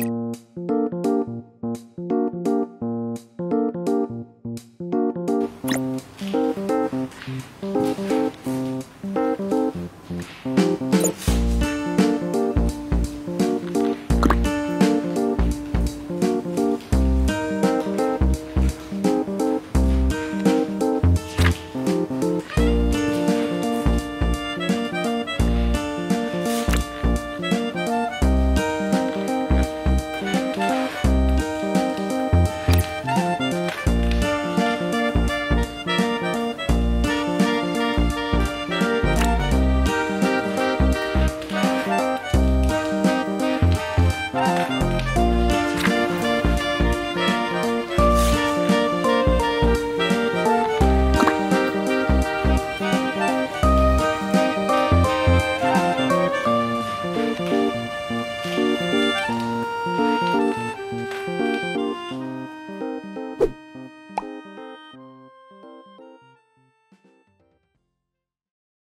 うん。